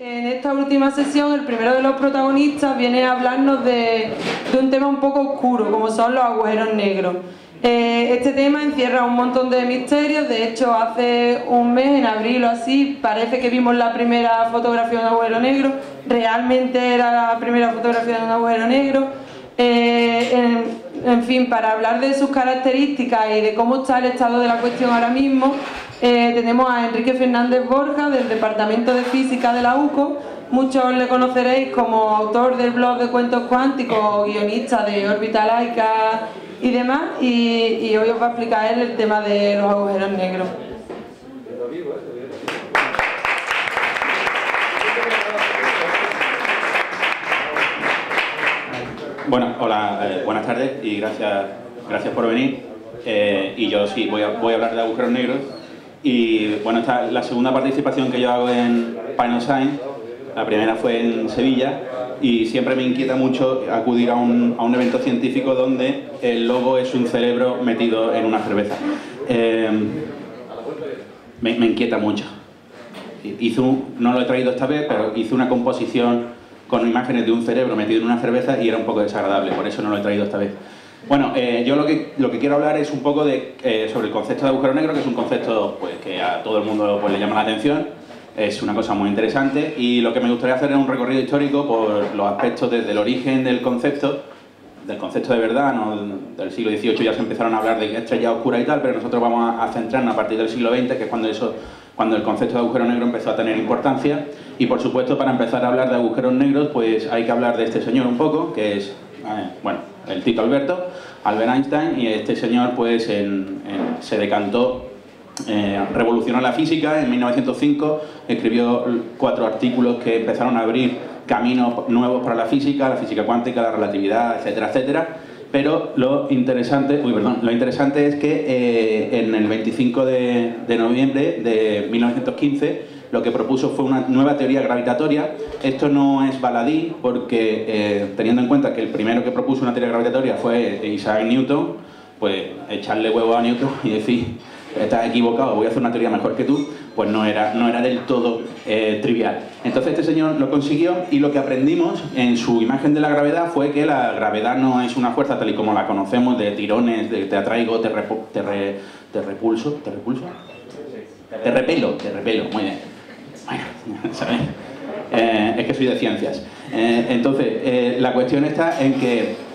En esta última sesión, el primero de los protagonistas viene a hablarnos de, un tema un poco oscuro, como son los agujeros negros. Eh, este tema encierra un montón de misterios, de hecho hace un mes, en abril o así, parece que vimos la primera fotografía de un agujero negro, realmente era la primera fotografía de un agujero negro. Eh, en, fin, para hablar de sus características y de cómo está el estado de la cuestión ahora mismo, eh, tenemos a Enrique Fernández Borja del Departamento de Física de la UCO. Muchos le conoceréis como autor del blog de cuentos cuánticos, guionista de órbita laica y demás. Y, hoy os va a explicar el tema de los agujeros negros. Bueno, hola, eh, buenas tardes y gracias, gracias por venir. Eh, y yo sí, voy a hablar de agujeros negros y bueno, esta es la segunda participación que yo hago en Final Science. La primera fue en Sevilla y siempre me inquieta mucho acudir a un, a un evento científico donde el logo es un cerebro metido en una cerveza. Eh, me, inquieta mucho. Hizo, no lo he traído esta vez, pero hice una composición con imágenes de un cerebro metido en una cerveza y era un poco desagradable, por eso no lo he traído esta vez. Bueno, eh, yo lo que, quiero hablar es un poco eh, sobre el concepto de agujero negro, que es un concepto pues, que a todo el mundo pues, le llama la atención, es una cosa muy interesante y lo que me gustaría hacer es un recorrido histórico por los aspectos desde el origen del concepto, del concepto de verdad, del siglo XVIII ya se empezaron a hablar de estrella oscura y tal, pero nosotros vamos a, centrarnos a partir del siglo XX, que es cuando, cuando el concepto de agujero negro empezó a tener importancia. Y por supuesto para empezar a hablar de agujeros negros pues hay que hablar de este señor un poco, que es, eh, bueno, el Tito Alberto, Albert Einstein, y este señor pues se decantó, eh, revolucionó la física en 1905, escribió cuatro artículos que empezaron a abrir caminos nuevos para la física, la física cuántica, la relatividad, etcétera, etcétera. Pero lo interesante, uy, perdón, lo interesante es que eh, en el 25 de, de noviembre de 1915 lo que propuso fue una nueva teoría gravitatoria. Esto no es baladí porque eh, teniendo en cuenta que el primero que propuso una teoría gravitatoria fue Isaac Newton, pues echarle huevo a Newton y decir, estás equivocado, voy a hacer una teoría mejor que tú, pues no era, no era del todo eh, trivial. Entonces este señor lo consiguió y lo que aprendimos en su imagen de la gravedad fue que la gravedad no es una fuerza tal y como la conocemos de tirones, de te atraigo, te, te repulso, te repulso, te repelo, te repelo, muy bien bueno, ¿sabes? Eh, es que soy de ciencias. Eh, entonces, eh, la cuestión está en que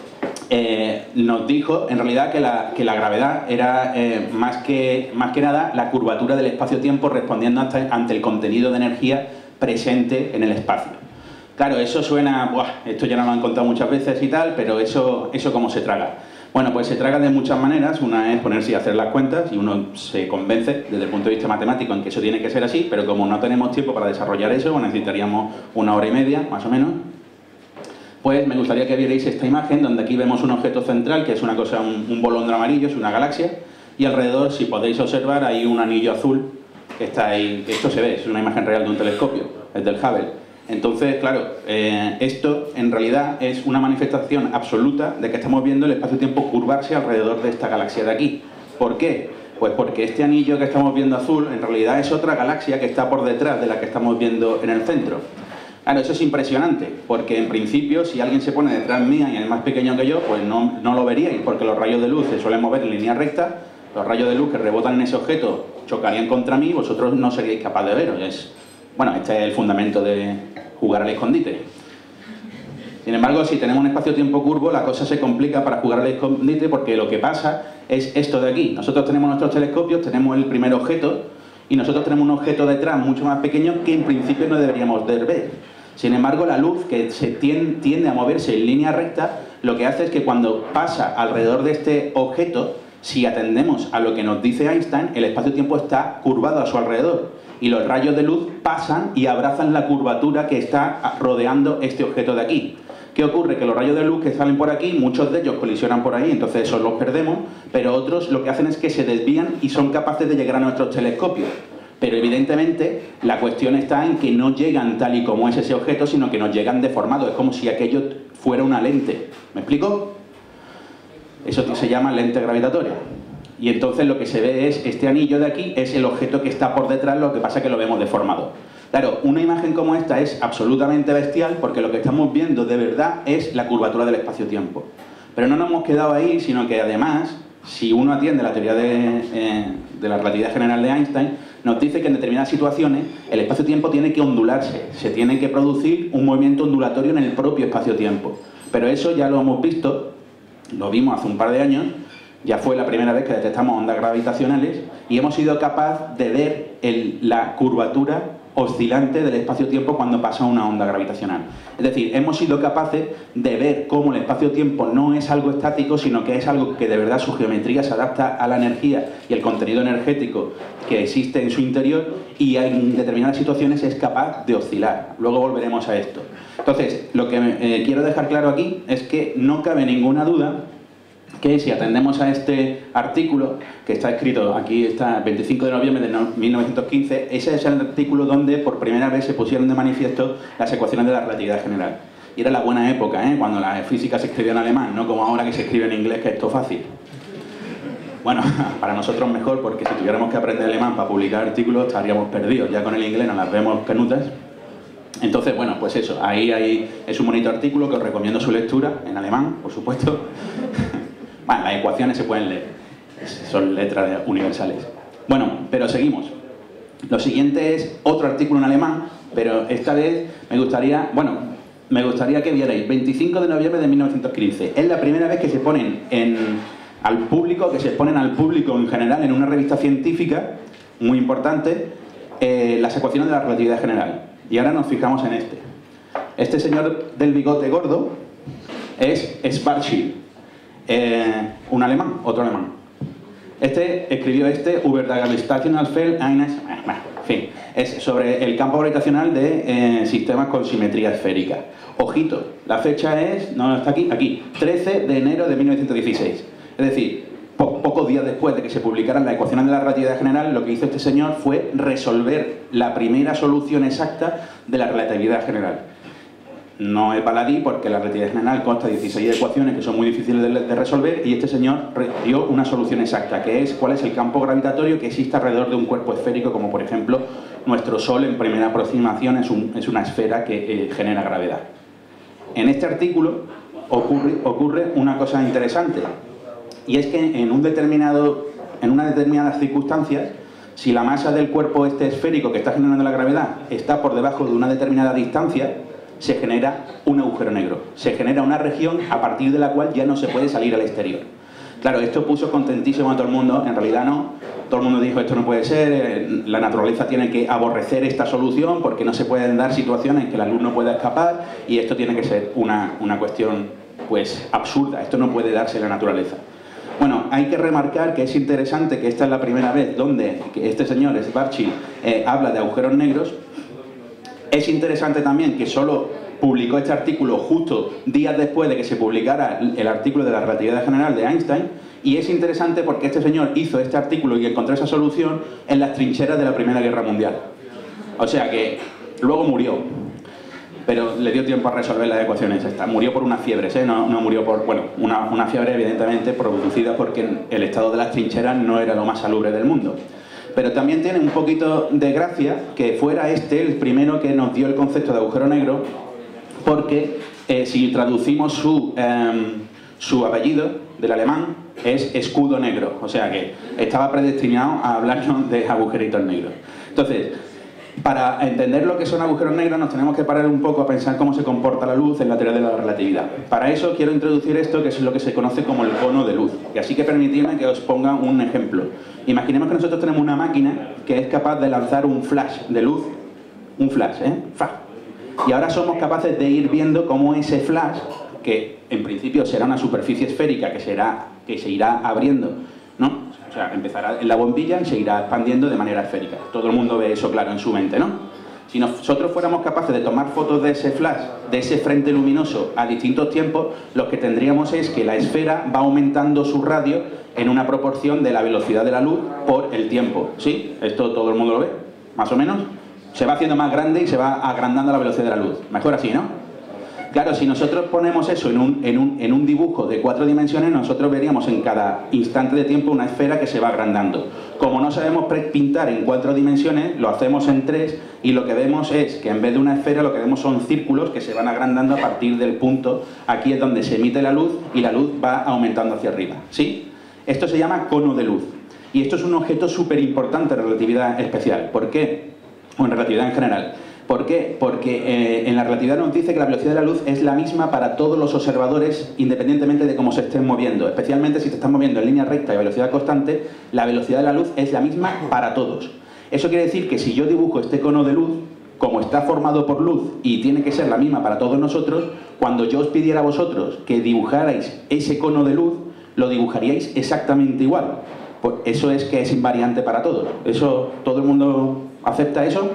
nos dijo en realidad que la, que la gravedad era más, que, más que nada la curvatura del espacio-tiempo respondiendo ante, el contenido de energía presente en el espacio. Claro, eso suena, esto ya nos lo han contado muchas veces y tal, pero eso, eso cómo se traga. Bueno, pues se traga de muchas maneras. Una es ponerse y hacer las cuentas y uno se convence desde el punto de vista matemático en que eso tiene que ser así, pero como no tenemos tiempo para desarrollar eso, necesitaríamos una hora y media, más o menos, pues me gustaría que vierais esta imagen donde aquí vemos un objeto central que es una cosa, un, un bolondro amarillo, es una galaxia, y alrededor, si podéis observar, hay un anillo azul que está ahí, esto se ve, es una imagen real de un telescopio, es del Hubble. Entonces, claro, eh, esto en realidad es una manifestación absoluta de que estamos viendo el espacio-tiempo curvarse alrededor de esta galaxia de aquí. ¿Por qué? Pues porque este anillo que estamos viendo azul en realidad es otra galaxia que está por detrás de la que estamos viendo en el centro. Claro, eso es impresionante, porque en principio si alguien se pone detrás mía y es más pequeño que yo, pues no, no lo veríais, porque los rayos de luz se suelen mover en línea recta, los rayos de luz que rebotan en ese objeto chocarían contra mí y vosotros no seríais capaz de verlo. Es, bueno, este es el fundamento de, jugar al escondite. Sin embargo, si tenemos un espacio-tiempo curvo, la cosa se complica para jugar al escondite porque lo que pasa es esto de aquí. Nosotros tenemos nuestros telescopios, tenemos el primer objeto y nosotros tenemos un objeto detrás mucho más pequeño que en principio no deberíamos ver. Sin embargo, la luz que se tiende a moverse en línea recta, lo que hace es que cuando pasa alrededor de este objeto, si atendemos a lo que nos dice Einstein, el espacio-tiempo está curvado a su alrededor y los rayos de luz pasan y abrazan la curvatura que está rodeando este objeto de aquí. ¿Qué ocurre? Que los rayos de luz que salen por aquí, muchos de ellos colisionan por ahí, entonces esos los perdemos, pero otros lo que hacen es que se desvían y son capaces de llegar a nuestros telescopios. Pero evidentemente la cuestión está en que no llegan tal y como es ese objeto, sino que nos llegan deformados. Es como si aquello fuera una lente. ¿Me explico? Eso se llama lente gravitatoria. Y entonces lo que se ve es, este anillo de aquí es el objeto que está por detrás, lo que pasa es que lo vemos deformado. Claro, una imagen como esta es absolutamente bestial porque lo que estamos viendo de verdad es la curvatura del espacio-tiempo. Pero no nos hemos quedado ahí, sino que además, si uno atiende la teoría de, eh, la relatividad general de Einstein, nos dice que en determinadas situaciones el espacio-tiempo tiene que ondularse, se tiene que producir un movimiento ondulatorio en el propio espacio-tiempo. Pero eso ya lo hemos visto, lo vimos hace un par de años, ya fue la primera vez que detectamos ondas gravitacionales y hemos sido capaces de ver la curvatura oscilante del espacio-tiempo cuando pasa una onda gravitacional. Es decir, hemos sido capaces de ver cómo el espacio-tiempo no es algo estático, sino que es algo que de verdad su geometría se adapta a la energía y el contenido energético que existe en su interior y en determinadas situaciones es capaz de oscilar. Luego volveremos a esto. Entonces, lo que eh, quiero dejar claro aquí es que no cabe ninguna duda que si atendemos a este artículo, que está escrito, aquí está 25 de noviembre de 1915, ese es el artículo donde por primera vez se pusieron de manifiesto las ecuaciones de la relatividad general. Y era la buena época, ¿eh? cuando la física se escribía en alemán, no como ahora que se escribe en inglés, que es fácil. Bueno, para nosotros mejor, porque si tuviéramos que aprender alemán para publicar artículos estaríamos perdidos. Ya con el inglés nos las vemos canutas. Entonces, bueno, pues eso, ahí, ahí es un bonito artículo que os recomiendo su lectura, en alemán, por supuesto. Bueno, las ecuaciones se pueden leer, son letras universales. Bueno, pero seguimos. Lo siguiente es otro artículo en alemán, pero esta vez me gustaría, bueno, me gustaría que vierais, 25 de noviembre de 1915. Es la primera vez que se ponen en, al público, que se exponen al público en general en una revista científica, muy importante, eh, las ecuaciones de la relatividad general. Y ahora nos fijamos en este. Este señor del bigote gordo es Schwarzschild eh, un alemán, otro alemán. Este escribió este, Über Gravitationsfeld eines... En fin, es sobre el campo gravitacional de eh, sistemas con simetría esférica. Ojito, la fecha es, no está aquí, aquí, 13 de enero de 1916. Es decir, pocos días después de que se publicaran las ecuaciones de la relatividad general, lo que hizo este señor fue resolver la primera solución exacta de la relatividad general no es baladí porque la relatividad general consta de 16 ecuaciones que son muy difíciles de, resolver y este señor dio una solución exacta, que es cuál es el campo gravitatorio que existe alrededor de un cuerpo esférico, como por ejemplo nuestro Sol en primera aproximación es, una esfera que eh, genera gravedad. En este artículo ocurre, ocurre una cosa interesante y es que en, un determinado, en unas determinadas circunstancias si la masa del cuerpo este esférico que está generando la gravedad está por debajo de una determinada distancia, se genera un agujero negro, se genera una región a partir de la cual ya no se puede salir al exterior. Claro, esto puso contentísimo a todo el mundo, en realidad no, todo el mundo dijo esto no puede ser, eh, la naturaleza tiene que aborrecer esta solución porque no se pueden dar situaciones en que la luz no pueda escapar y esto tiene que ser una, cuestión pues absurda, esto no puede darse en la naturaleza. Bueno, hay que remarcar que es interesante que esta es la primera vez donde este señor, Svarchi, eh, habla de agujeros negros es interesante también que solo publicó este artículo justo días después de que se publicara el artículo de la relatividad general de Einstein, y es interesante porque este señor hizo este artículo y encontró esa solución en las trincheras de la Primera Guerra Mundial. O sea que luego murió, pero le dio tiempo a resolver las ecuaciones. Murió por una fiebre, ¿eh? no, no, murió por, bueno, una, una fiebre evidentemente producida porque el estado de las trincheras no era lo más salubre del mundo pero también tiene un poquito de gracia que fuera este el primero que nos dio el concepto de agujero negro, porque eh, si traducimos su, em, su apellido del alemán es escudo negro, o sea que estaba predestinado a hablarnos de agujeritos negros. Entonces, para entender lo que son agujeros negros nos tenemos que parar un poco a pensar cómo se comporta la luz en la teoría de la relatividad. Para eso quiero introducir esto que es lo que se conoce como el cono de luz. Y así que permitidme que os ponga un ejemplo. Imaginemos que nosotros tenemos una máquina que es capaz de lanzar un flash de luz, un flash, ¿eh? Y ahora somos capaces de ir viendo cómo ese flash, que en principio será una superficie esférica que, será, que se irá abriendo, ¿no? O sea, empezará en la bombilla y se irá expandiendo de manera esférica. Todo el mundo ve eso claro en su mente, ¿no? Si nosotros fuéramos capaces de tomar fotos de ese flash, de ese frente luminoso a distintos tiempos, lo que tendríamos es que la esfera va aumentando su radio en una proporción de la velocidad de la luz por el tiempo. ¿Sí? Esto todo el mundo lo ve, más o menos. Se va haciendo más grande y se va agrandando la velocidad de la luz. Mejor así, ¿no? Claro, si nosotros ponemos eso en un, en, un, en un, dibujo de cuatro dimensiones, nosotros veríamos en cada instante de tiempo una esfera que se va agrandando. Como no sabemos pintar en cuatro dimensiones, lo hacemos en tres y lo que vemos es que en vez de una esfera lo que vemos son círculos que se van agrandando a partir del punto, aquí es donde se emite la luz y la luz va aumentando hacia arriba. ¿Sí? Esto se llama cono de luz. Y esto es un objeto súper importante en relatividad especial. ¿Por qué? O en relatividad en general. ¿Por qué? Porque eh, en la relatividad nos dice que la velocidad de la luz es la misma para todos los observadores independientemente de cómo se estén moviendo. Especialmente si te están moviendo en línea recta y a velocidad constante, la velocidad de la luz es la misma para todos. Eso quiere decir que si yo dibujo este cono de luz, como está formado por luz y tiene que ser la misma para todos nosotros, cuando yo os pidiera a vosotros que dibujarais ese cono de luz, lo dibujaríais exactamente igual. Pues eso es que es invariante para todos. ¿Eso todo el mundo acepta eso?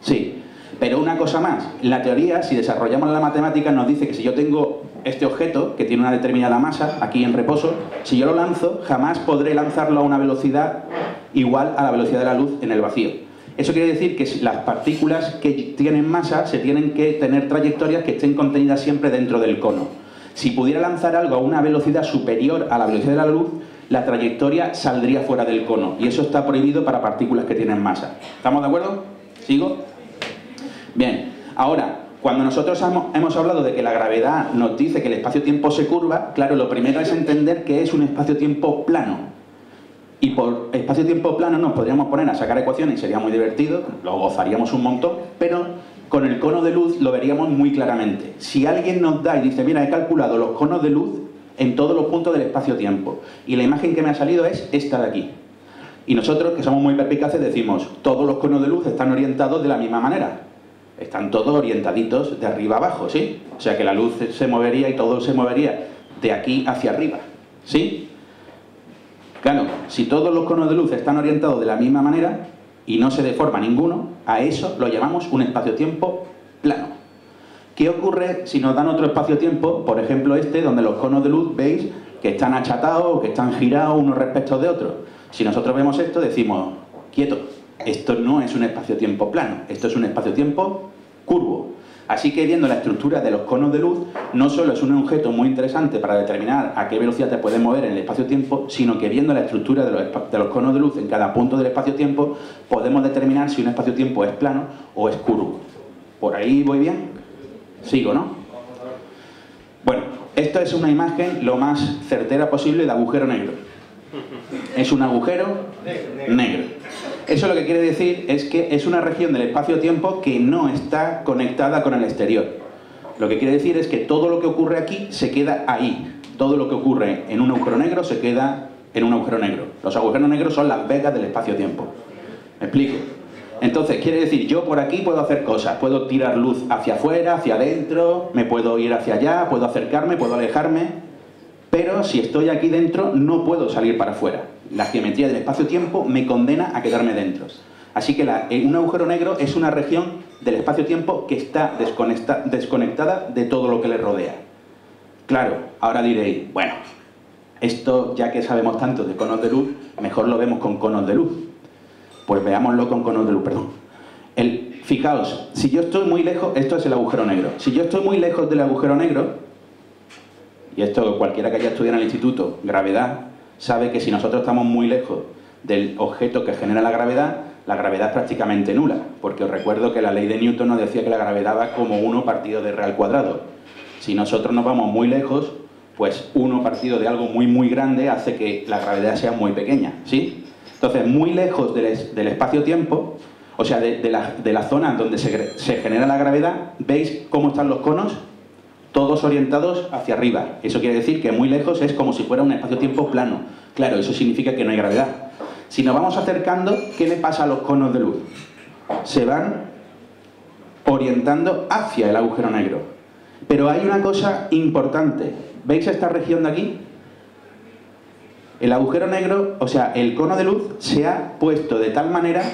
Sí. Pero una cosa más, la teoría, si desarrollamos la matemática, nos dice que si yo tengo este objeto, que tiene una determinada masa, aquí en reposo, si yo lo lanzo, jamás podré lanzarlo a una velocidad igual a la velocidad de la luz en el vacío. Eso quiere decir que las partículas que tienen masa se tienen que tener trayectorias que estén contenidas siempre dentro del cono. Si pudiera lanzar algo a una velocidad superior a la velocidad de la luz, la trayectoria saldría fuera del cono. Y eso está prohibido para partículas que tienen masa. ¿Estamos de acuerdo? ¿Sigo? Bien, ahora, cuando nosotros hemos hablado de que la gravedad nos dice que el espacio-tiempo se curva, claro, lo primero es entender que es un espacio-tiempo plano. Y por espacio-tiempo plano nos podríamos poner a sacar ecuaciones y sería muy divertido, lo gozaríamos un montón, pero con el cono de luz lo veríamos muy claramente. Si alguien nos da y dice, mira, he calculado los conos de luz en todos los puntos del espacio-tiempo, y la imagen que me ha salido es esta de aquí. Y nosotros, que somos muy perpicaces, decimos, todos los conos de luz están orientados de la misma manera están todos orientaditos de arriba abajo, ¿sí? O sea que la luz se movería y todo se movería de aquí hacia arriba, ¿sí? Claro, si todos los conos de luz están orientados de la misma manera y no se deforma ninguno, a eso lo llamamos un espacio-tiempo plano. ¿Qué ocurre si nos dan otro espacio-tiempo, por ejemplo este, donde los conos de luz veis que están achatados o que están girados unos respecto de otros? Si nosotros vemos esto, decimos, quieto, esto no es un espacio-tiempo plano, esto es un espacio-tiempo curvo. Así que viendo la estructura de los conos de luz, no solo es un objeto muy interesante para determinar a qué velocidad te puedes mover en el espacio-tiempo, sino que viendo la estructura de los, de los conos de luz en cada punto del espacio-tiempo, podemos determinar si un espacio-tiempo es plano o es curvo. ¿Por ahí voy bien? Sigo, ¿no? Bueno, esto es una imagen lo más certera posible de agujero negro. Es un agujero negro. Eso lo que quiere decir es que es una región del espacio-tiempo que no está conectada con el exterior. Lo que quiere decir es que todo lo que ocurre aquí se queda ahí. Todo lo que ocurre en un agujero negro se queda en un agujero negro. Los agujeros negros son las vegas del espacio-tiempo. ¿Me explico? Entonces, quiere decir, yo por aquí puedo hacer cosas. Puedo tirar luz hacia afuera, hacia adentro, me puedo ir hacia allá, puedo acercarme, puedo alejarme pero si estoy aquí dentro no puedo salir para afuera. La geometría del espacio-tiempo me condena a quedarme dentro. Así que un agujero negro es una región del espacio-tiempo que está desconectada de todo lo que le rodea. Claro, ahora diréis, bueno, esto ya que sabemos tanto de conos de luz, mejor lo vemos con conos de luz. Pues veámoslo con conos de luz, perdón. Fijaos, si yo estoy muy lejos, esto es el agujero negro. Si yo estoy muy lejos del agujero negro, y esto cualquiera que haya estudiado en el instituto, gravedad, sabe que si nosotros estamos muy lejos del objeto que genera la gravedad, la gravedad es prácticamente nula, porque os recuerdo que la ley de Newton nos decía que la gravedad va como 1 partido de r al cuadrado. Si nosotros nos vamos muy lejos, pues 1 partido de algo muy muy grande hace que la gravedad sea muy pequeña, ¿sí? Entonces, muy lejos del, espacio-tiempo, o sea, de, la, zona donde se, se genera la gravedad, ¿veis cómo están los conos? Todos orientados hacia arriba. Eso quiere decir que muy lejos es como si fuera un espacio-tiempo plano. Claro, eso significa que no hay gravedad. Si nos vamos acercando, ¿qué le pasa a los conos de luz? Se van orientando hacia el agujero negro. Pero hay una cosa importante. ¿Veis esta región de aquí? El agujero negro, o sea, el cono de luz se ha puesto de tal manera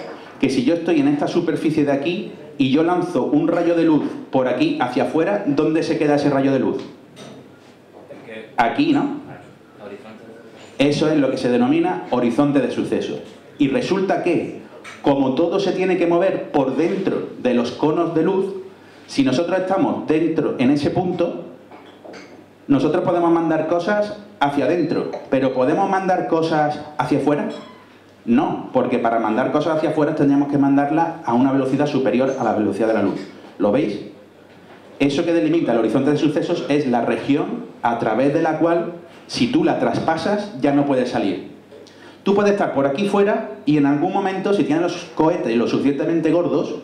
que si yo estoy en esta superficie de aquí, y yo lanzo un rayo de luz por aquí hacia afuera, ¿dónde se queda ese rayo de luz? Aquí, ¿no? Eso es lo que se denomina horizonte de sucesos. Y resulta que, como todo se tiene que mover por dentro de los conos de luz, Si nosotros estamos dentro, en ese punto, nosotros podemos mandar cosas hacia adentro, pero ¿podemos mandar cosas hacia afuera? No, porque para mandar cosas hacia afuera tendríamos que mandarlas a una velocidad superior a la velocidad de la luz. ¿Lo veis? Eso que delimita el horizonte de sucesos es la región a través de la cual, si tú la traspasas, ya no puedes salir. Tú puedes estar por aquí fuera y en algún momento, si tienes los cohetes lo suficientemente gordos,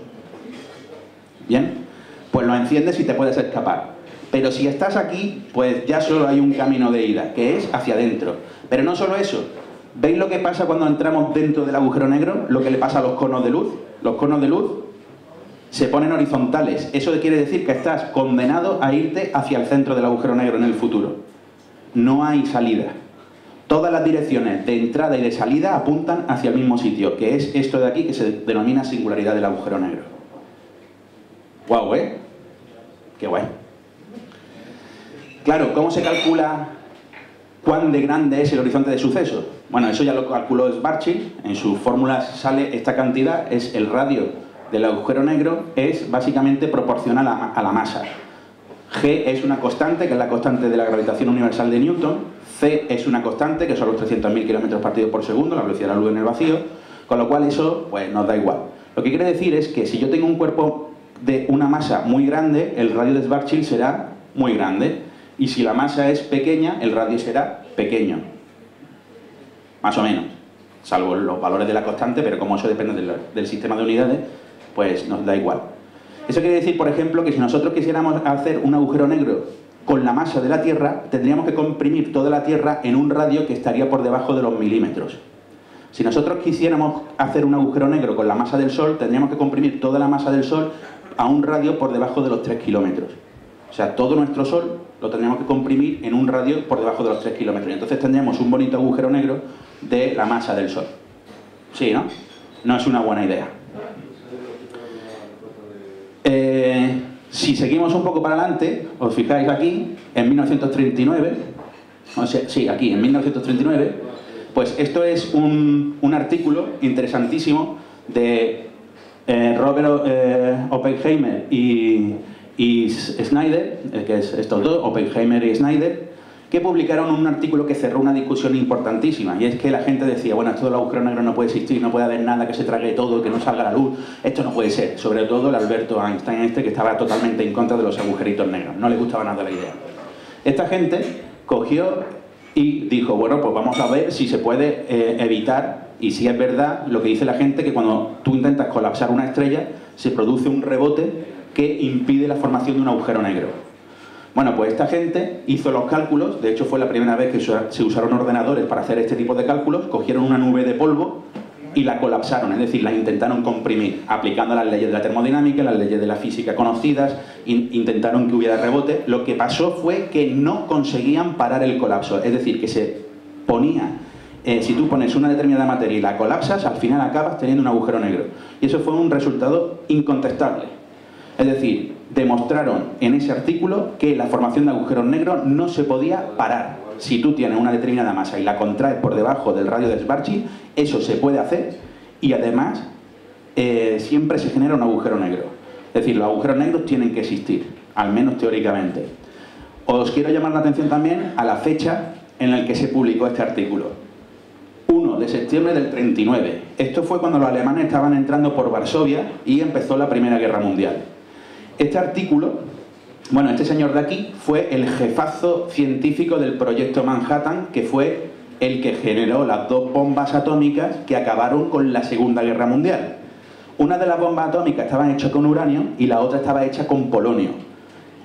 bien, pues lo enciendes y te puedes escapar. Pero si estás aquí, pues ya solo hay un camino de ida, que es hacia adentro. Pero no solo eso. ¿Veis lo que pasa cuando entramos dentro del agujero negro? Lo que le pasa a los conos de luz. Los conos de luz se ponen horizontales. Eso quiere decir que estás condenado a irte hacia el centro del agujero negro en el futuro. No hay salida. Todas las direcciones de entrada y de salida apuntan hacia el mismo sitio, que es esto de aquí que se denomina singularidad del agujero negro. Guau, ¿eh? Qué guay. Claro, ¿cómo se calcula cuán de grande es el horizonte de sucesos? Bueno, eso ya lo calculó Schwarzschild, en sus fórmulas sale esta cantidad, es el radio del agujero negro, es básicamente proporcional a, la masa. G es una constante, que es la constante de la gravitación universal de Newton, C es una constante, que son los 300.000 km partidos por segundo, la velocidad de la luz en el vacío, con lo cual eso pues, nos da igual. Lo que quiere decir es que si yo tengo un cuerpo de una masa muy grande, el radio de Schwarzschild será muy grande. Y si la masa es pequeña, el radio será pequeño. Más o menos. Salvo los valores de la constante, pero como eso depende del, sistema de unidades, pues nos da igual. Eso quiere decir, por ejemplo, que si nosotros quisiéramos hacer un agujero negro con la masa de la Tierra, tendríamos que comprimir toda la Tierra en un radio que estaría por debajo de los milímetros. Si nosotros quisiéramos hacer un agujero negro con la masa del Sol, tendríamos que comprimir toda la masa del Sol a un radio por debajo de los 3 kilómetros. O sea, todo nuestro Sol lo tendríamos que comprimir en un radio por debajo de los 3 kilómetros. Y entonces tendríamos un bonito agujero negro de la masa del Sol. Sí, ¿no? No es una buena idea. Eh, si seguimos un poco para adelante, os fijáis aquí, en 1939, o sea, sí, aquí, en 1939, pues esto es un, artículo interesantísimo de eh, Robert eh, Oppenheimer y y Snyder, eh, que es estos dos, Oppenheimer y Snyder, que publicaron un artículo que cerró una discusión importantísima, y es que la gente decía, bueno, esto del agujero negro no puede existir, no puede haber nada que se trague todo, que no salga la luz, esto no puede ser, sobre todo el Alberto Einstein este que estaba totalmente en contra de los agujeritos negros, no le gustaba nada la idea. Esta gente cogió y dijo, bueno, pues vamos a ver si se puede eh, evitar, y si es verdad lo que dice la gente, que cuando tú intentas colapsar una estrella, se produce un rebote que impide la formación de un agujero negro. Bueno, pues esta gente hizo los cálculos, de hecho fue la primera vez que se usaron ordenadores para hacer este tipo de cálculos, cogieron una nube de polvo y la colapsaron, es decir, la intentaron comprimir, aplicando las leyes de la termodinámica, las leyes de la física conocidas, intentaron que hubiera rebote. Lo que pasó fue que no conseguían parar el colapso, es decir, que se ponía, eh, si tú pones una determinada materia y la colapsas, al final acabas teniendo un agujero negro. Y eso fue un resultado incontestable. Es decir, demostraron en ese artículo que la formación de agujeros negros no se podía parar. Si tú tienes una determinada masa y la contraes por debajo del radio de Schwarzschild, eso se puede hacer y además eh, siempre se genera un agujero negro. Es decir, los agujeros negros tienen que existir, al menos teóricamente. Os quiero llamar la atención también a la fecha en la que se publicó este artículo. 1 de septiembre del 39. Esto fue cuando los alemanes estaban entrando por Varsovia y empezó la Primera Guerra Mundial. Este artículo, bueno, este señor de aquí fue el jefazo científico del proyecto Manhattan, que fue el que generó las dos bombas atómicas que acabaron con la Segunda Guerra Mundial. Una de las bombas atómicas estaba hecha con uranio y la otra estaba hecha con polonio.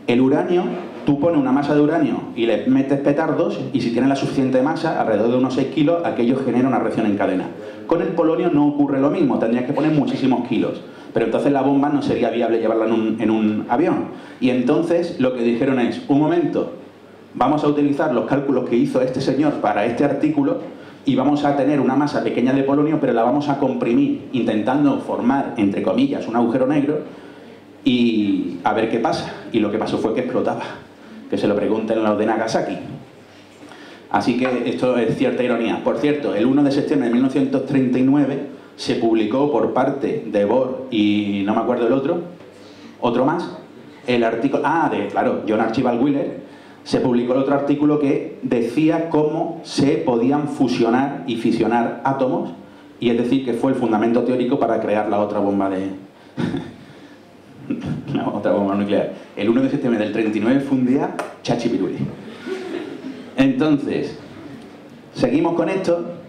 El uranio, tú pones una masa de uranio y le metes petardos y si tiene la suficiente masa, alrededor de unos 6 kilos, aquello genera una reacción en cadena. Con el polonio no ocurre lo mismo, tendrías que poner muchísimos kilos pero entonces la bomba no sería viable llevarla en un, avión. Y entonces lo que dijeron es, un momento, vamos a utilizar los cálculos que hizo este señor para este artículo y vamos a tener una masa pequeña de polonio, pero la vamos a comprimir, intentando formar, entre comillas, un agujero negro y a ver qué pasa. Y lo que pasó fue que explotaba. Que se lo pregunten los de Nagasaki. Así que esto es cierta ironía. Por cierto, el 1 de septiembre de 1939 se publicó por parte de Bohr y no me acuerdo el otro, otro más, el artículo... Ah, de, claro, John Archibald Wheeler, se publicó el otro artículo que decía cómo se podían fusionar y fisionar átomos, y es decir, que fue el fundamento teórico para crear la otra bomba de... la otra bomba nuclear. El 1 de septiembre del 39 fue un día chachipiruli. Entonces, seguimos con esto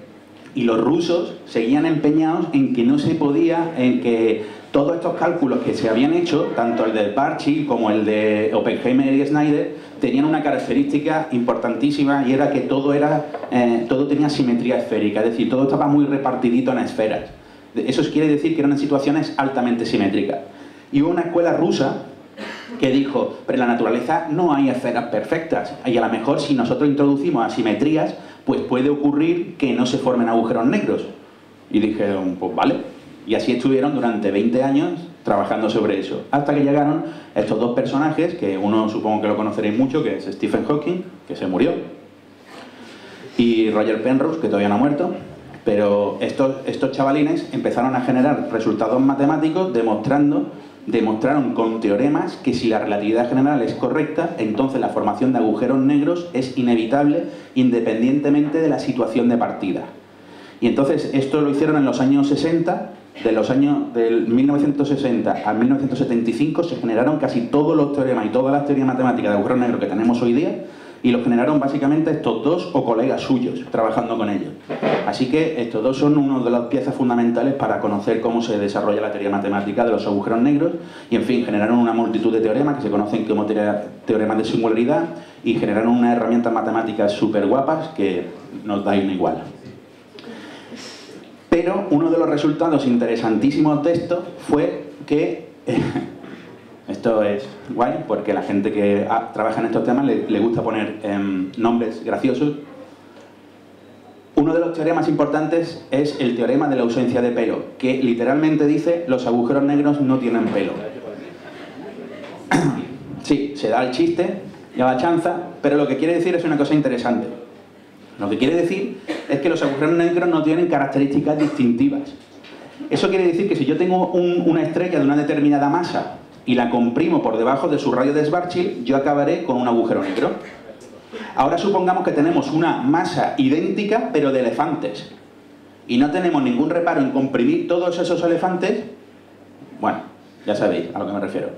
y los rusos seguían empeñados en que no se podía, en que todos estos cálculos que se habían hecho, tanto el de Barchi como el de Oppenheimer y Snyder, tenían una característica importantísima y era que todo, era, eh, todo tenía simetría esférica, es decir, todo estaba muy repartidito en esferas. Eso quiere decir que eran situaciones altamente simétricas. Y hubo una escuela rusa que dijo, pero en la naturaleza no hay esferas perfectas y a lo mejor si nosotros introducimos asimetrías, pues puede ocurrir que no se formen agujeros negros. Y dijeron, pues vale. Y así estuvieron durante 20 años trabajando sobre eso. Hasta que llegaron estos dos personajes, que uno supongo que lo conoceréis mucho, que es Stephen Hawking, que se murió, y Roger Penrose, que todavía no ha muerto. Pero estos, estos chavalines empezaron a generar resultados matemáticos demostrando demostraron con teoremas que si la relatividad general es correcta, entonces la formación de agujeros negros es inevitable independientemente de la situación de partida. Y entonces esto lo hicieron en los años 60, de los años del 1960 al 1975 se generaron casi todos los teoremas y todas las teorías matemáticas de agujeros negros que tenemos hoy día y los generaron básicamente estos dos o colegas suyos trabajando con ellos. Así que estos dos son una de las piezas fundamentales para conocer cómo se desarrolla la teoría matemática de los agujeros negros y en fin, generaron una multitud de teoremas que se conocen como teoremas de singularidad y generaron unas herramientas matemáticas súper guapas que nos da igual. Pero uno de los resultados interesantísimos de esto fue que Esto es guay porque la gente que trabaja en estos temas le, gusta poner em, nombres graciosos. Uno de los teoremas importantes es el teorema de la ausencia de pelo, que literalmente dice los agujeros negros no tienen pelo. sí, se da el chiste, ya la chanza, pero lo que quiere decir es una cosa interesante. Lo que quiere decir es que los agujeros negros no tienen características distintivas. Eso quiere decir que si yo tengo una estrella de una determinada masa y la comprimo por debajo de su radio de Schwarzschild, yo acabaré con un agujero negro. Ahora supongamos que tenemos una masa idéntica, pero de elefantes. Y no tenemos ningún reparo en comprimir todos esos elefantes. Bueno, ya sabéis a lo que me refiero.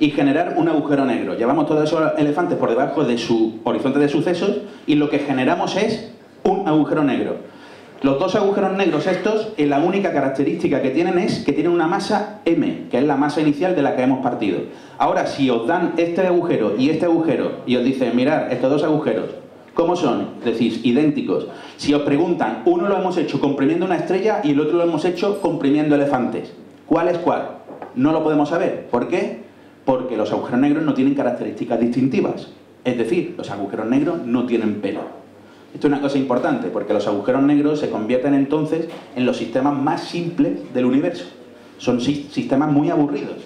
Y generar un agujero negro. Llevamos todos esos elefantes por debajo de su horizonte de sucesos y lo que generamos es un agujero negro. Los dos agujeros negros estos, eh, la única característica que tienen es que tienen una masa m, que es la masa inicial de la que hemos partido. Ahora, si os dan este agujero y este agujero, y os dicen, mirad, estos dos agujeros, ¿cómo son? Decís, idénticos. Si os preguntan, uno lo hemos hecho comprimiendo una estrella y el otro lo hemos hecho comprimiendo elefantes. ¿Cuál es cuál? No lo podemos saber. ¿Por qué? Porque los agujeros negros no tienen características distintivas. Es decir, los agujeros negros no tienen pelo. Esto es una cosa importante, porque los agujeros negros se convierten entonces en los sistemas más simples del universo. Son sistemas muy aburridos.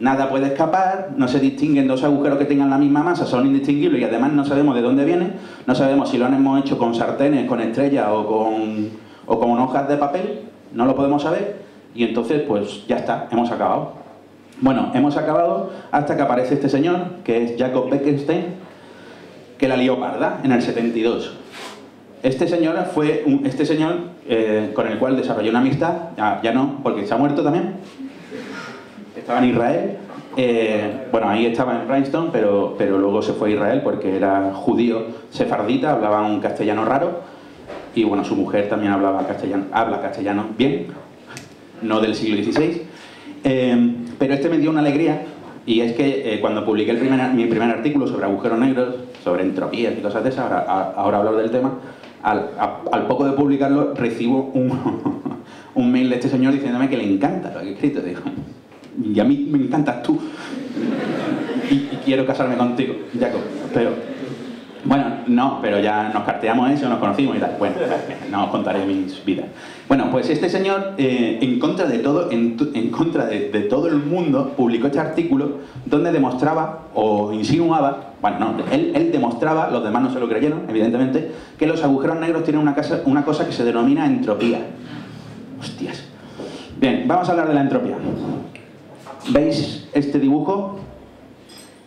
Nada puede escapar, no se distinguen dos agujeros que tengan la misma masa, son indistinguibles y además no sabemos de dónde vienen, no sabemos si lo hemos hecho con sartenes, con estrellas o con, o con hojas de papel, no lo podemos saber y entonces pues ya está, hemos acabado. Bueno, hemos acabado hasta que aparece este señor, que es Jacob Bekenstein, que la lió parda en el 72. Este señor fue este señor eh, con el cual desarrolló una amistad, ya, no, porque se ha muerto también. Estaba en Israel. Eh, bueno, ahí estaba en Princeton, pero, pero luego se fue a Israel porque era judío sefardita, hablaba un castellano raro. Y bueno, su mujer también hablaba castellano, habla castellano bien, no del siglo XVI. Eh, pero este me dio una alegría y es que cuando publiqué el primer, mi primer artículo sobre agujeros negros, sobre entropías y cosas de esas, ahora, ahora hablar del tema, al, poco de publicarlo recibo un, un, mail de este señor diciéndome que le encanta lo que he escrito. Digo, y a mí me encantas tú. Y, y quiero casarme contigo, Jacob. Pero, bueno, no, pero ya nos carteamos eso, nos conocimos y tal. Bueno, no os contaré mis vidas. Bueno, pues este señor, eh, en contra, de todo, en, contra de, todo el mundo, publicó este artículo donde demostraba o insinuaba, bueno, no, él, demostraba, los demás no se lo creyeron, evidentemente, que los agujeros negros tienen una, una cosa que se denomina entropía. Hostias. Bien, vamos a hablar de la entropía. ¿Veis este dibujo?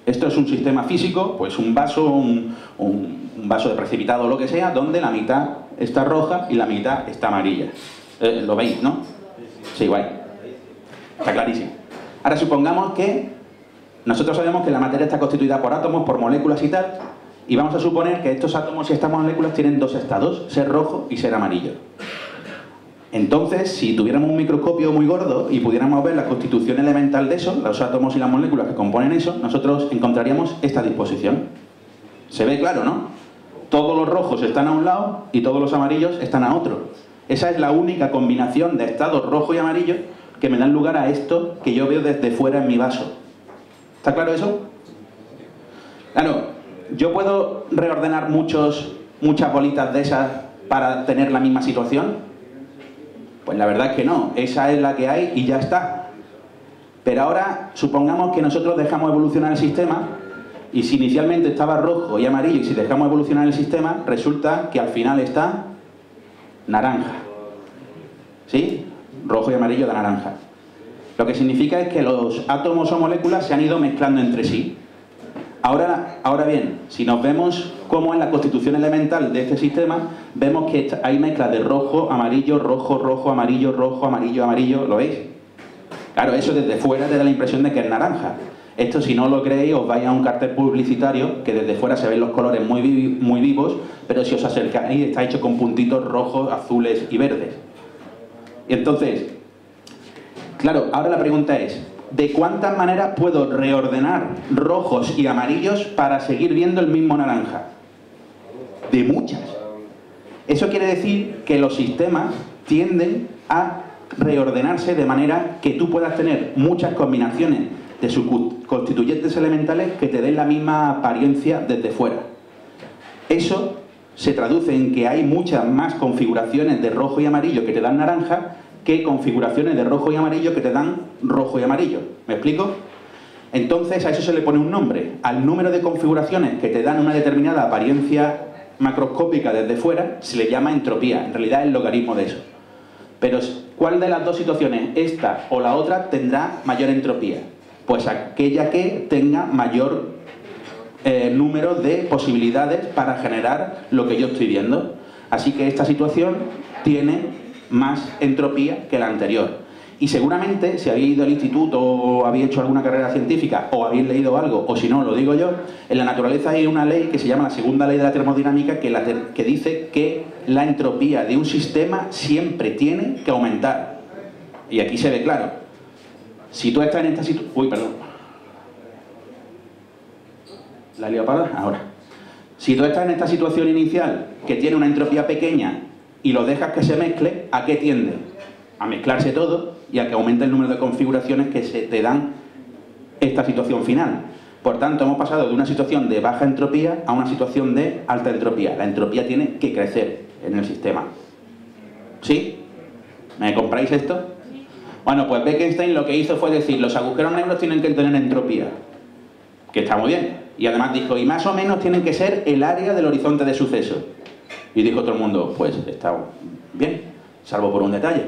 Esto es un sistema físico, pues un vaso, un, vaso de precipitado o lo que sea, donde la mitad está roja y la mitad está amarilla. Eh, ¿Lo veis, no? Sí, igual. Está clarísimo. Ahora supongamos que nosotros sabemos que la materia está constituida por átomos, por moléculas y tal, y vamos a suponer que estos átomos y estas moléculas tienen dos estados, ser rojo y ser amarillo. Entonces, si tuviéramos un microscopio muy gordo y pudiéramos ver la constitución elemental de eso, los átomos y las moléculas que componen eso, nosotros encontraríamos esta disposición. Se ve claro, ¿no? Todos los rojos están a un lado y todos los amarillos están a otro. Esa es la única combinación de estados rojo y amarillo que me dan lugar a esto que yo veo desde fuera en mi vaso. ¿Está claro eso? Claro, yo puedo reordenar muchos, muchas bolitas de esas para tener la misma situación. Pues la verdad es que no, esa es la que hay y ya está. Pero ahora supongamos que nosotros dejamos evolucionar el sistema y si inicialmente estaba rojo y amarillo y si dejamos evolucionar el sistema, resulta que al final está naranja. ¿Sí? rojo y amarillo de naranja. Lo que significa es que los átomos o moléculas se han ido mezclando entre sí. Ahora, ahora bien, si nos vemos cómo es la constitución elemental de este sistema, vemos que hay mezcla de rojo, amarillo, rojo, rojo, amarillo, rojo, amarillo, amarillo, ¿lo veis? Claro, eso desde fuera te da la impresión de que es naranja. Esto si no lo creéis os vais a un cartel publicitario que desde fuera se ven los colores muy, muy vivos, pero si os acercáis está hecho con puntitos rojos, azules y verdes. Y entonces, claro, ahora la pregunta es, ¿de cuántas maneras puedo reordenar rojos y amarillos para seguir viendo el mismo naranja? De muchas. Eso quiere decir que los sistemas tienden a reordenarse de manera que tú puedas tener muchas combinaciones de sus constituyentes elementales que te den la misma apariencia desde fuera. Eso se traduce en que hay muchas más configuraciones de rojo y amarillo que te dan naranja que configuraciones de rojo y amarillo que te dan rojo y amarillo. ¿Me explico? Entonces a eso se le pone un nombre. Al número de configuraciones que te dan una determinada apariencia macroscópica desde fuera se le llama entropía. En realidad es el logaritmo de eso. Pero ¿cuál de las dos situaciones, esta o la otra, tendrá mayor entropía? Pues aquella que tenga mayor eh, número de posibilidades para generar lo que yo estoy viendo. Así que esta situación tiene más entropía que la anterior. Y seguramente, si habéis ido al instituto o habéis hecho alguna carrera científica o habéis leído algo, o si no, lo digo yo, en la naturaleza hay una ley que se llama la segunda ley de la termodinámica que, dice que la entropía de un sistema siempre tiene que aumentar. Y aquí se ve claro. Si tú estás en esta situación... Uy, perdón. ¿La he Ahora. Si tú estás en esta situación inicial que tiene una entropía pequeña y lo dejas que se mezcle, ¿a qué tiende? A mezclarse todo y a que aumente el número de configuraciones que se te dan esta situación final. Por tanto, hemos pasado de una situación de baja entropía a una situación de alta entropía. La entropía tiene que crecer en el sistema. ¿Sí? ¿Me compráis esto? Bueno, pues Bekenstein lo que hizo fue decir, los agujeros negros tienen que tener entropía. Que está muy bien. Y además dijo, y más o menos tienen que ser el área del horizonte de suceso. Y dijo todo el mundo, pues está bien, salvo por un detalle.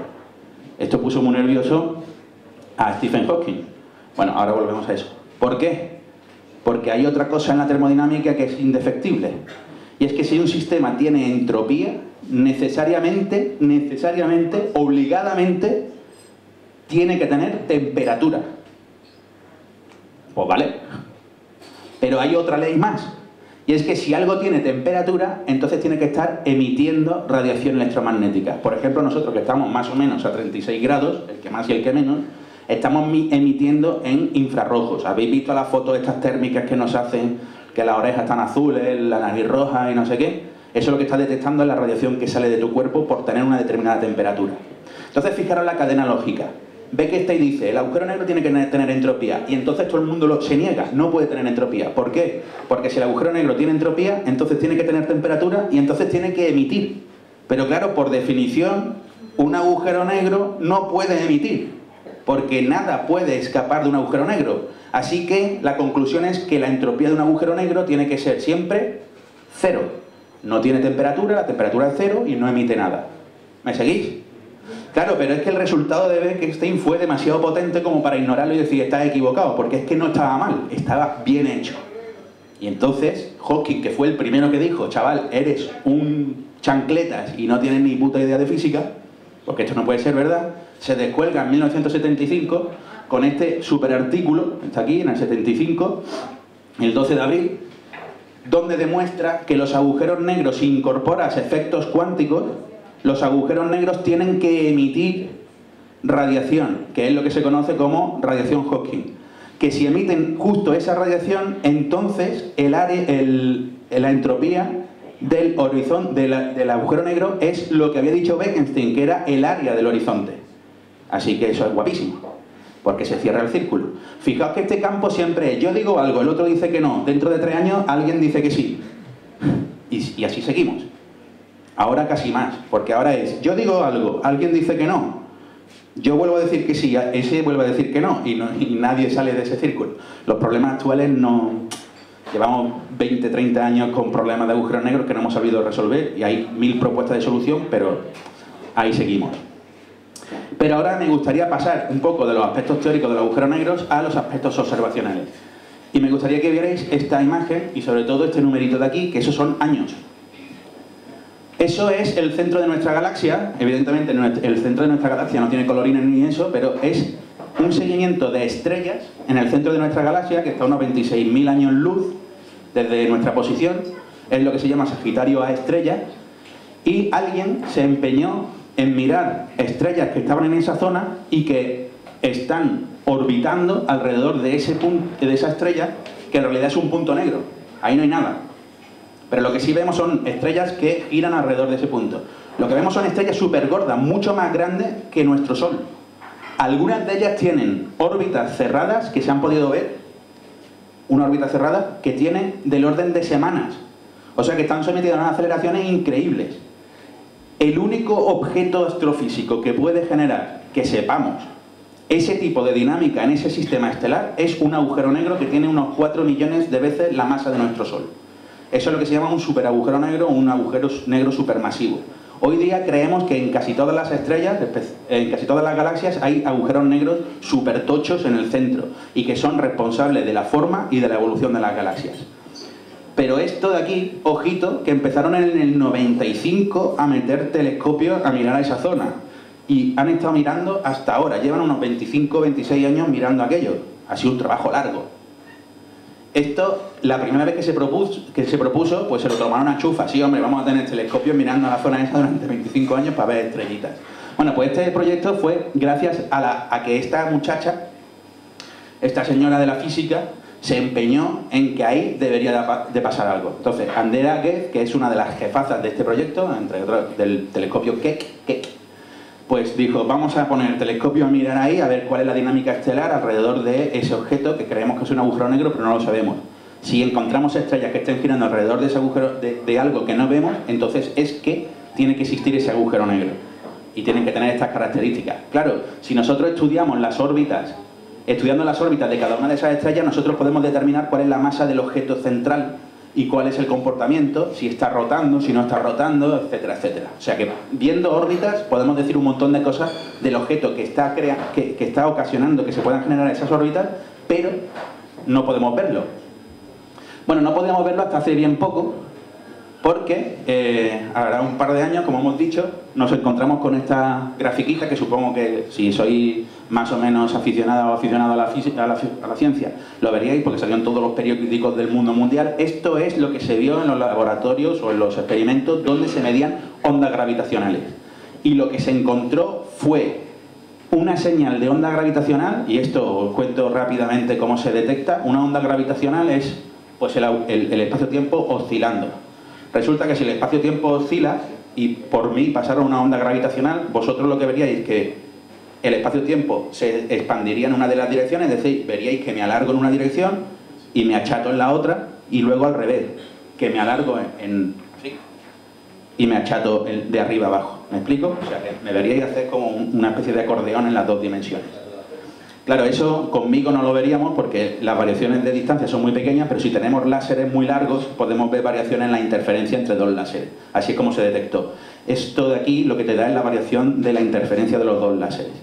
Esto puso muy nervioso a Stephen Hawking. Bueno, ahora volvemos a eso. ¿Por qué? Porque hay otra cosa en la termodinámica que es indefectible. Y es que si un sistema tiene entropía, necesariamente, necesariamente, obligadamente, tiene que tener temperatura. Pues vale, pero hay otra ley más. Y es que si algo tiene temperatura, entonces tiene que estar emitiendo radiación electromagnética. Por ejemplo, nosotros que estamos más o menos a 36 grados, el que más y el que menos, estamos emitiendo en infrarrojos. ¿Habéis visto las fotos estas térmicas que nos hacen que las orejas están azules, la nariz roja y no sé qué? Eso es lo que está detectando es la radiación que sale de tu cuerpo por tener una determinada temperatura. Entonces, fijaros la cadena lógica ve que está y dice, el agujero negro tiene que tener entropía, y entonces todo el mundo lo, se niega, no puede tener entropía. ¿Por qué? Porque si el agujero negro tiene entropía, entonces tiene que tener temperatura y entonces tiene que emitir. Pero claro, por definición, un agujero negro no puede emitir, porque nada puede escapar de un agujero negro. Así que la conclusión es que la entropía de un agujero negro tiene que ser siempre cero. No tiene temperatura, la temperatura es cero y no emite nada. ¿Me seguís? Claro, pero es que el resultado de Bekenstein fue demasiado potente como para ignorarlo y decir, estás equivocado, porque es que no estaba mal, estaba bien hecho. Y entonces, Hawking, que fue el primero que dijo, chaval, eres un chancletas y no tienes ni puta idea de física, porque esto no puede ser verdad, se descuelga en 1975 con este super artículo, está aquí en el 75, el 12 de abril, donde demuestra que los agujeros negros, si incorporas efectos cuánticos, los agujeros negros tienen que emitir radiación, que es lo que se conoce como radiación Hawking. Que si emiten justo esa radiación, entonces el área, la entropía del horizonte del agujero negro es lo que había dicho Bekenstein, que era el área del horizonte. Así que eso es guapísimo, porque se cierra el círculo. Fijaos que este campo siempre es, yo digo algo, el otro dice que no, dentro de tres años alguien dice que sí. Y, así seguimos. Ahora casi más, porque ahora es, yo digo algo, alguien dice que no, yo vuelvo a decir que sí, ese vuelve a decir que no, y, no, y nadie sale de ese círculo. Los problemas actuales no, Llevamos 20, 30 años con problemas de agujeros negros que no hemos sabido resolver y hay mil propuestas de solución, pero ahí seguimos. Pero ahora me gustaría pasar un poco de los aspectos teóricos de los agujeros negros a los aspectos observacionales. Y me gustaría que vierais esta imagen y sobre todo este numerito de aquí, que esos son años. Eso es el centro de nuestra galaxia, evidentemente el centro de nuestra galaxia no tiene colorines ni eso, pero es un seguimiento de estrellas en el centro de nuestra galaxia, que está a unos 26.000 años luz, desde nuestra posición, es lo que se llama Sagitario A estrella, y alguien se empeñó en mirar estrellas que estaban en esa zona y que están orbitando alrededor de, ese punto, de esa estrella, que en realidad es un punto negro. Ahí no hay nada. Pero lo que sí vemos son estrellas que giran alrededor de ese punto. Lo que vemos son estrellas súper gordas, mucho más grandes que nuestro Sol. Algunas de ellas tienen órbitas cerradas que se han podido ver una órbita cerrada que tiene del orden de semanas. O sea que están sometidas a unas aceleraciones increíbles. El único objeto astrofísico que puede generar que sepamos ese tipo de dinámica en ese sistema estelar es un agujero negro que tiene unos 4 millones de veces la masa de nuestro Sol. Eso es lo que se llama un superagujero negro o un agujero negro supermasivo. Hoy día creemos que en casi todas las estrellas, en casi todas las galaxias, hay agujeros negros supertochos en el centro y que son responsables de la forma y de la evolución de las galaxias. Pero esto de aquí, ojito, que empezaron en el 95 a meter telescopios a mirar a esa zona. Y han estado mirando hasta ahora, llevan unos 25, 26 años mirando aquello. Ha sido un trabajo largo. Esto, la primera vez que se, propuso, que se propuso, pues se lo tomaron a chufa. Sí, hombre, vamos a tener telescopios mirando a la zona esa durante 25 años para ver estrellitas. Bueno, pues este proyecto fue gracias a, la, a que esta muchacha, esta señora de la física, se empeñó en que ahí debería de pasar algo. Entonces, Andrea Goetz, que es una de las jefazas de este proyecto, entre otros del telescopio Keck, Keck pues dijo, vamos a poner el telescopio a mirar ahí a ver cuál es la dinámica estelar alrededor de ese objeto que creemos que es un agujero negro, pero no lo sabemos. Si encontramos estrellas que estén girando alrededor de ese agujero, de, algo que no vemos, entonces es que tiene que existir ese agujero negro. Y tienen que tener estas características. Claro, si nosotros estudiamos las órbitas, estudiando las órbitas de cada una de esas estrellas, nosotros podemos determinar cuál es la masa del objeto central y cuál es el comportamiento, si está rotando, si no está rotando, etcétera, etcétera. O sea que viendo órbitas podemos decir un montón de cosas del objeto que está, que, que está ocasionando que se puedan generar esas órbitas, pero no podemos verlo. Bueno, no podíamos verlo hasta hace bien poco, porque eh, ahora un par de años, como hemos dicho, nos encontramos con esta grafiquita que supongo que si sois más o menos aficionada o aficionado a la, física, a la, ciencia, lo veríais porque salió en todos los periódicos del mundo mundial. Esto es lo que se vio en los laboratorios o en los experimentos donde se medían ondas gravitacionales. Y lo que se encontró fue una señal de onda gravitacional, y esto os cuento rápidamente cómo se detecta, una onda gravitacional es pues el espacio-tiempo oscilando Resulta que si el espacio-tiempo oscila y por mí pasara una onda gravitacional, vosotros lo que veríais es que el espacio-tiempo se expandiría en una de las direcciones, es decir, veríais que me alargo en una dirección y me achato en la otra, y luego al revés, que me alargo en, y me achato de arriba abajo. ¿Me explico? O sea, que me veríais hacer como una especie de acordeón en las dos dimensiones. Claro, eso conmigo no lo veríamos porque las variaciones de distancia son muy pequeñas, pero si tenemos láseres muy largos podemos ver variaciones en la interferencia entre dos láseres. Así es como se detectó. Esto de aquí lo que te da es la variación de la interferencia de los dos láseres.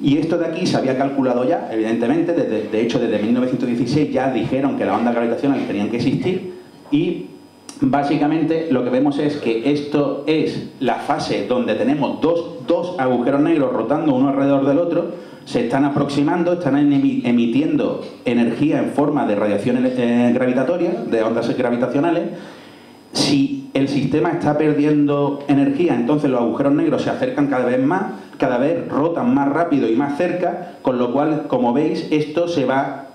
Y esto de aquí se había calculado ya, evidentemente, de hecho desde 1916 ya dijeron que las ondas gravitacionales tenían que existir y básicamente lo que vemos es que esto es la fase donde tenemos dos, dos agujeros negros rotando uno alrededor del otro se están aproximando, están emitiendo energía en forma de radiación eh, gravitatoria, de ondas gravitacionales. Si el sistema está perdiendo energía, entonces los agujeros negros se acercan cada vez más, cada vez rotan más rápido y más cerca, con lo cual, como veis, esto se va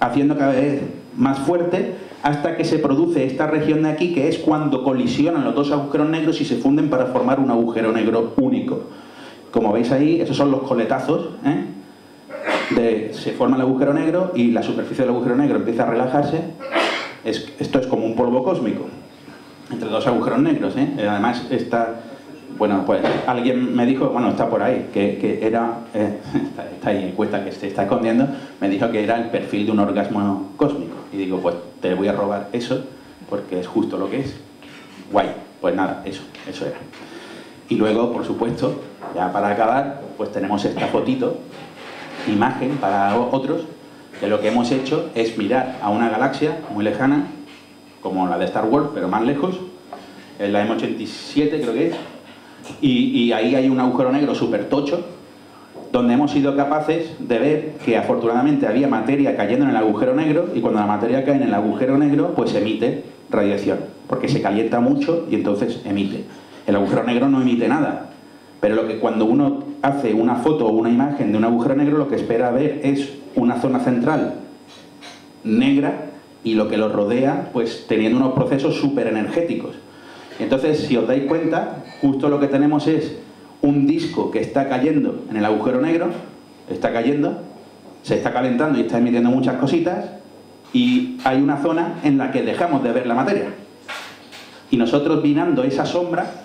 haciendo cada vez más fuerte hasta que se produce esta región de aquí, que es cuando colisionan los dos agujeros negros y se funden para formar un agujero negro único. Como veis ahí, esos son los coletazos. ¿eh? se forma el agujero negro y la superficie del agujero negro empieza a relajarse. esto es como un polvo cósmico entre dos agujeros negros. ¿eh? Además, está, bueno, pues alguien me dijo, bueno, está por ahí, que, era, eh, está, ahí, cuesta que se está escondiendo, me dijo que era el perfil de un orgasmo cósmico. Y digo, pues te voy a robar eso, porque es justo lo que es. Guay, pues nada, eso, eso era. Y luego, por supuesto, ya para acabar, pues tenemos esta fotito, imagen para otros, que lo que hemos hecho es mirar a una galaxia muy lejana, como la de Star Wars, pero más lejos, en la M87 creo que es, y, ahí hay un agujero negro súper tocho, donde hemos sido capaces de ver que afortunadamente había materia cayendo en el agujero negro, y cuando la materia cae en el agujero negro, pues emite radiación, porque se calienta mucho y entonces emite. El agujero negro no emite nada, pero lo que cuando uno hace una foto o una imagen de un agujero negro, lo que espera ver es una zona central negra y lo que lo rodea, pues teniendo unos procesos súper energéticos. Entonces, si os dais cuenta, justo lo que tenemos es un disco que está cayendo en el agujero negro, está cayendo, se está calentando y está emitiendo muchas cositas, y hay una zona en la que dejamos de ver la materia. Y nosotros vinando esa sombra,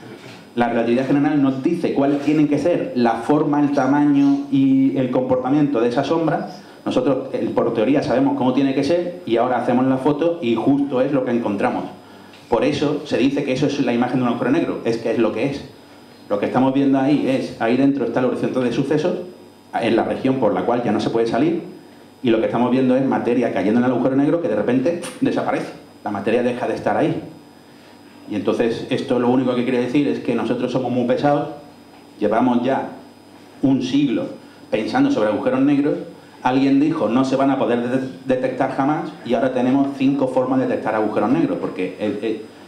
la relatividad general nos dice cuál tiene que ser la forma, el tamaño y el comportamiento de esa sombra. Nosotros, por teoría, sabemos cómo tiene que ser y ahora hacemos la foto y justo es lo que encontramos. Por eso se dice que eso es la imagen de un agujero negro, es que es lo que es. Lo que estamos viendo ahí es, ahí dentro está el horizonte de sucesos, en la región por la cual ya no se puede salir, y lo que estamos viendo es materia cayendo en el agujero negro que de repente desaparece. La materia deja de estar ahí. Y entonces esto lo único que quiere decir es que nosotros somos muy pesados, llevamos ya un siglo pensando sobre agujeros negros, alguien dijo no se van a poder detectar jamás y ahora tenemos cinco formas de detectar agujeros negros, porque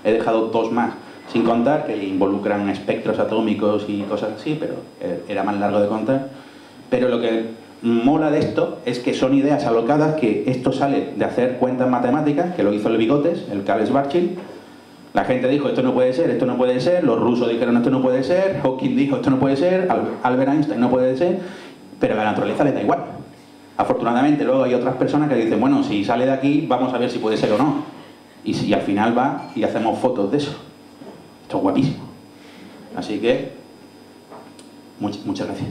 he, dejado dos más, sin contar que involucran espectros atómicos y cosas así, pero eh, era más largo de contar. Pero lo que mola de esto es que son ideas alocadas, que esto sale de hacer cuentas matemáticas, que lo hizo el Bigotes, el Carl Schwarzschild, la gente dijo, esto no puede ser, esto no puede ser, los rusos dijeron, esto no puede ser, Hawking dijo, esto no puede ser, Albert Einstein no puede ser, pero a la naturaleza le da igual. Afortunadamente luego hay otras personas que dicen, bueno, si sale de aquí, vamos a ver si puede ser o no. Y, si, al final va y hacemos fotos de eso. Esto es guapísimo. Así que, muchas gracias.